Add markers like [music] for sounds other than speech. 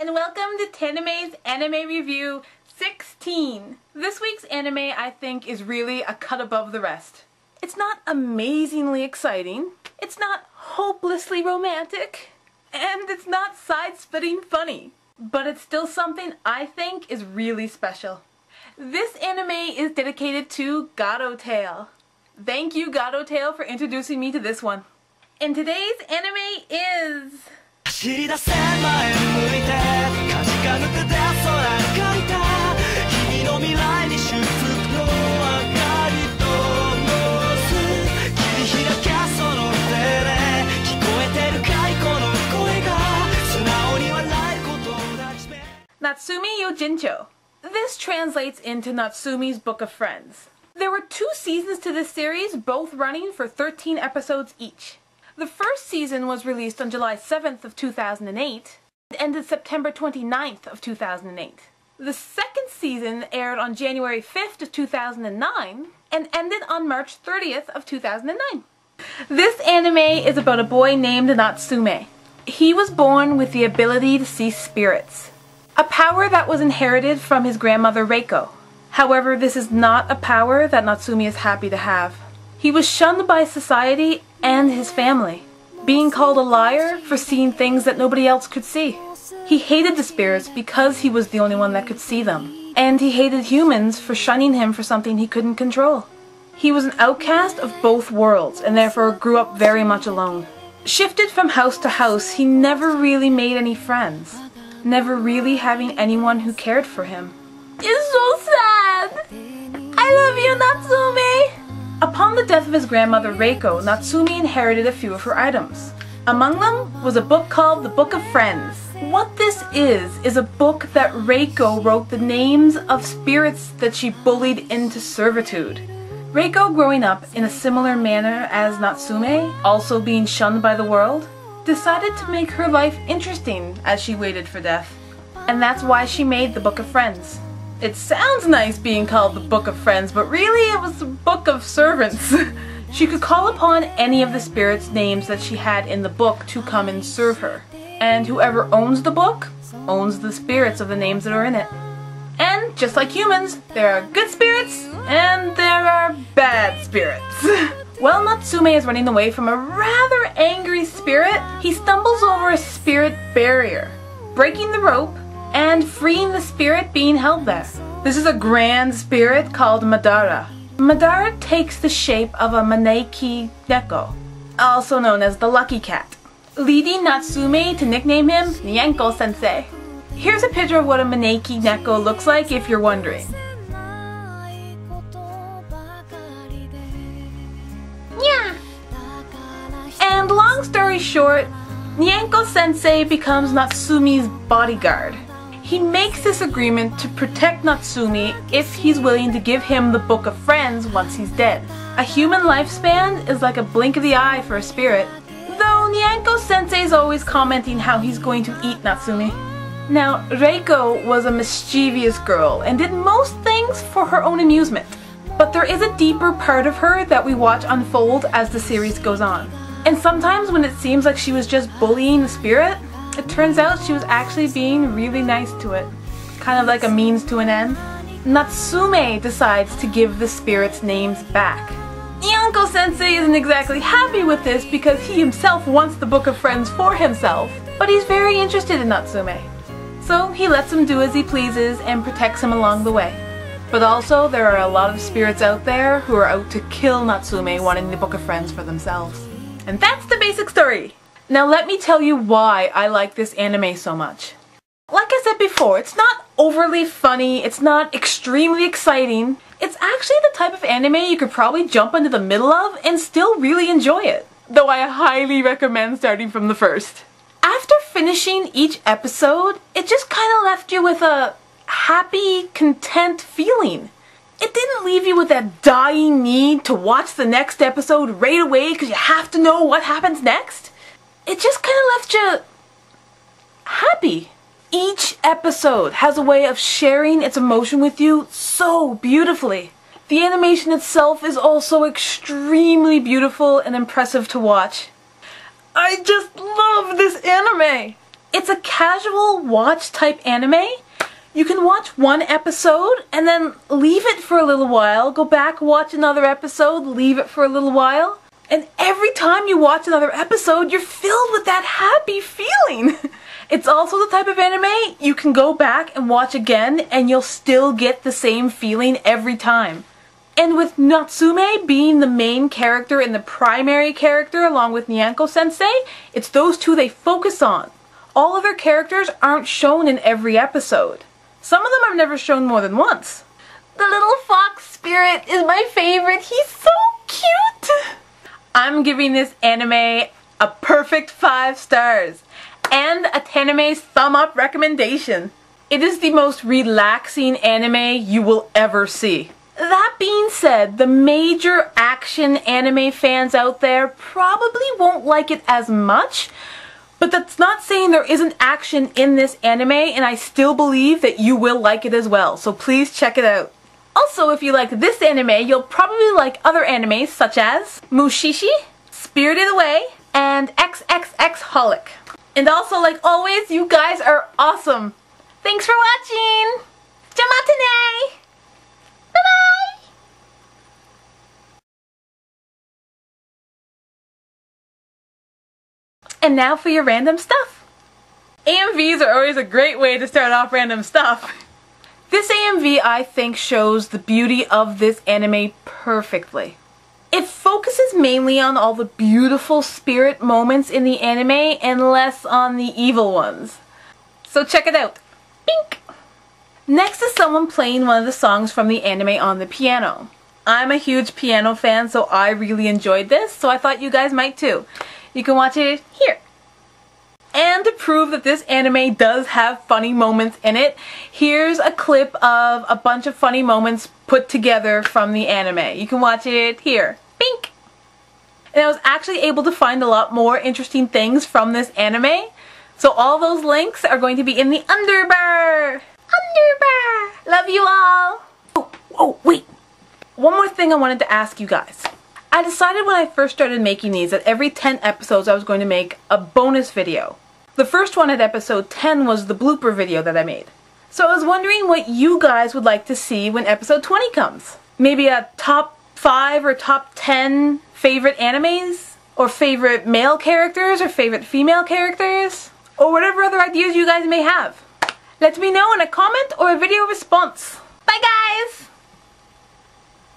and welcome to Tanime's Anime Review 16. This week's anime I think is really a cut above the rest. It's not amazingly exciting, it's not hopelessly romantic, and it's not side-splitting funny, but it's still something I think is really special. This anime is dedicated to Gato Tail. Thank you Gato Tail for introducing me to this one. And today's anime is... 走り出せ前向いてかじか抜くで空借りた君の未来に祝福の明かりと乗す切り開けその手で聞こえてるかいこの声が素直に笑いことだ Natsume Yuujinchou This translates into Natsume's Book of Friends. There were two seasons to this series, both running for 13 episodes each. The first season was released on July 7th of 2008 and ended September 29th of 2008. The second season aired on January 5th of 2009 and ended on March 30th of 2009. This anime is about a boy named Natsume. He was born with the ability to see spirits, a power that was inherited from his grandmother Reiko. However, this is not a power that Natsume is happy to have. He was shunned by society and his family, being called a liar for seeing things that nobody else could see. He hated the spirits because he was the only one that could see them, and he hated humans for shunning him for something he couldn't control. He was an outcast of both worlds and therefore grew up very much alone. Shifted from house to house, he never really made any friends, never really having anyone who cared for him. It's so sad! I love you, Natsume! Upon the death of his grandmother Reiko, Natsume inherited a few of her items. Among them was a book called The Book of Friends. What this is, is a book that Reiko wrote the names of spirits that she bullied into servitude. Reiko, growing up in a similar manner as Natsume, also being shunned by the world, decided to make her life interesting as she waited for death. And that's why she made the Book of Friends. It sounds nice being called the Book of Friends, but really it was the Book of Servants. [laughs] she could call upon any of the spirits' names that she had in the book to come and serve her. And whoever owns the book owns the spirits of the names that are in it. And just like humans, there are good spirits and there are bad spirits. [laughs] While Natsume is running away from a rather angry spirit, he stumbles over a spirit barrier, breaking the rope and freeing the spirit being held there. This is a grand spirit called Madara. Madara takes the shape of a Maneki Neko, also known as the Lucky Cat, leading Natsume to nickname him Nyanko Sensei. Here's a picture of what a Maneki Neko looks like if you're wondering. Yeah. And long story short, Nyanko Sensei becomes Natsume's bodyguard. He makes this agreement to protect Natsume if he's willing to give him the Book of Friends once he's dead. A human lifespan is like a blink of the eye for a spirit, though Nyanko Sensei is always commenting how he's going to eat Natsume. Now, Reiko was a mischievous girl and did most things for her own amusement. But there is a deeper part of her that we watch unfold as the series goes on. And sometimes when it seems like she was just bullying the spirit, it turns out she was actually being really nice to it. Kind of like a means to an end. Natsume decides to give the spirits names back. Nyanko Sensei isn't exactly happy with this because he himself wants the Book of Friends for himself, but he's very interested in Natsume. So he lets him do as he pleases and protects him along the way. But also, there are a lot of spirits out there who are out to kill Natsume wanting the Book of Friends for themselves. And that's the basic story! Now let me tell you why I like this anime so much. Like I said before, it's not overly funny, it's not extremely exciting. It's actually the type of anime you could probably jump into the middle of and still really enjoy it. Though I highly recommend starting from the first. After finishing each episode, it just kind of left you with a happy, content feeling. It didn't leave you with that dying need to watch the next episode right away because you have to know what happens next it just kind of left you happy. Each episode has a way of sharing its emotion with you so beautifully. The animation itself is also extremely beautiful and impressive to watch. I just love this anime! It's a casual watch type anime. You can watch one episode and then leave it for a little while, go back, watch another episode, leave it for a little while. And every time you watch another episode, you're filled with that happy feeling. [laughs] It's also the type of anime you can go back and watch again and you'll still get the same feeling every time. And with Natsume being the main character and the primary character along with Nyanko sensei, it's those two they focus on. All other characters aren't shown in every episode. Some of them are never shown more than once. The little fox spirit is my favorite. He's so cute. [laughs] I'm giving this anime a perfect five stars and a Tanime's thumb up recommendation. It is the most relaxing anime you will ever see. That being said, the major action anime fans out there probably won't like it as much, but that's not saying there isn't action in this anime, and I still believe that you will like it as well, so please check it out. Also, if you like this anime, you'll probably like other animes such as Mushishi, Spirited Away, and XXX Holic. And also, like always, you guys are awesome. Thanks for watching. Jamatane. Bye bye. And now for your random stuff. AMVs are always a great way to start off random stuff. [laughs] This AMV I think shows the beauty of this anime perfectly. It focuses mainly on all the beautiful spirit moments in the anime and less on the evil ones. So check it out. Bink! Next is someone playing one of the songs from the anime on the piano. I'm a huge piano fan, so I really enjoyed this, so I thought you guys might too. You can watch it here. And to prove that this anime does have funny moments in it, here's a clip of a bunch of funny moments put together from the anime. You can watch it here. Bink! And I was actually able to find a lot more interesting things from this anime. So all those links are going to be in the underbar. Underbar! Love you all! Oh, oh, wait! One more thing I wanted to ask you guys. I decided when I first started making these that every 10 episodes I was going to make a bonus video. The first one at episode 10 was the blooper video that I made. So I was wondering what you guys would like to see when episode 20 comes. Maybe a top 5 or top 10 favorite animes? Or favorite male characters or favorite female characters? Or whatever other ideas you guys may have. Let me know in a comment or a video response. Bye guys!